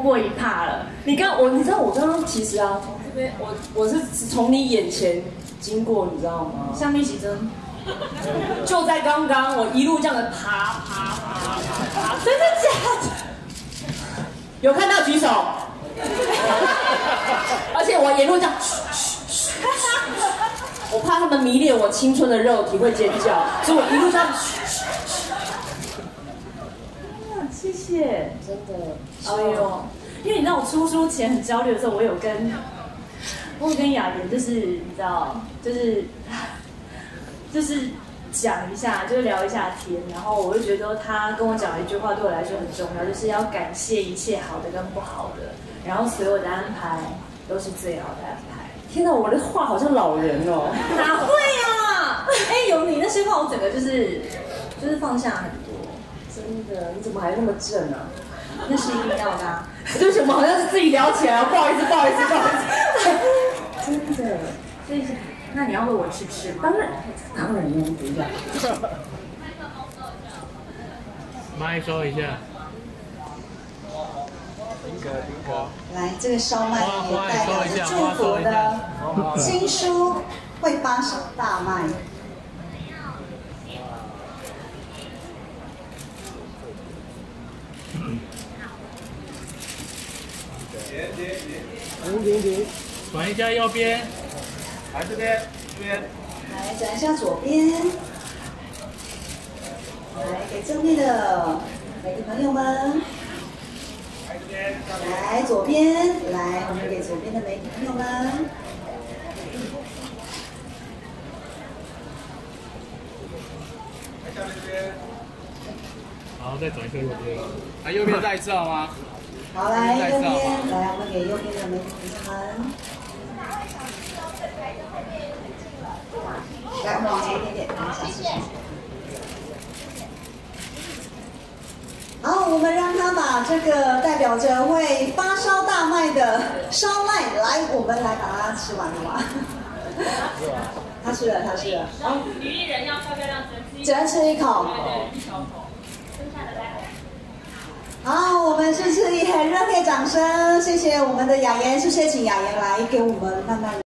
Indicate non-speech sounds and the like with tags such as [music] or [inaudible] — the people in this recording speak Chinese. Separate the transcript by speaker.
Speaker 1: 哭过一趴了。
Speaker 2: 你刚我，你知道我刚刚其实啊，从这边我我是从你眼前经过，你知道吗？
Speaker 1: 下面几针，[laughs]
Speaker 2: 就在刚刚，我一路这样的爬爬爬爬爬，
Speaker 1: 真的假的？
Speaker 2: 有看到举手。[laughs] 而且我沿路这样，我怕他们迷恋我青春的肉体会尖叫，所以我一路上。谢谢，真的。
Speaker 1: 哎呦，因为你知道我出书前很焦虑的时候，我有跟，我有跟雅妍，就是你知道，就是 [sighs] 就是讲一下，就是聊一下天，然后我就觉得他跟我讲了一句话，对我来说很重要，就是要感谢一切好的跟不好的，然后所有的安排都是最好的安排。
Speaker 2: 天哪，我的话好像老人哦。[laughs]
Speaker 1: 哪会啊？哎，有你那些话，我整个就是就是放下很多。
Speaker 2: 真的，你怎么还那么正啊？
Speaker 1: 那是一定要的。
Speaker 2: 对不起，我们好像是自己聊起来，不好意思，不好意思，不好意思。真的，
Speaker 1: 所以那你要喂我吃吃吗？
Speaker 2: 当然，当然要，等一下。
Speaker 3: 麦收一下。
Speaker 4: 来，这个烧麦也代表着祝福的新书会发烧大卖。
Speaker 3: 停停停，转一下右边，
Speaker 5: 来这边，这边，
Speaker 4: 来转一下左边，来给正面的每个朋友们，
Speaker 5: 来这边，
Speaker 4: 来左边，来我们给左边的每个朋友们，
Speaker 3: 好，再转一下右边，
Speaker 5: 来右边再一次好吗？
Speaker 4: 好，来右边，给右边的媒体朋友们。来，我们往前一点点，谢谢。好，我们让他把这个代表着会发烧大麦的烧麦来，我们来把它吃完了吧？[laughs] 他吃了，他吃了。
Speaker 6: 女艺人要漂漂亮，
Speaker 4: 只能吃一口。
Speaker 6: 对，一小口。剩下的待会。
Speaker 4: 好，我们是不是也很热烈掌声，谢谢我们的雅妍，谢谢请雅妍来给我们慢慢。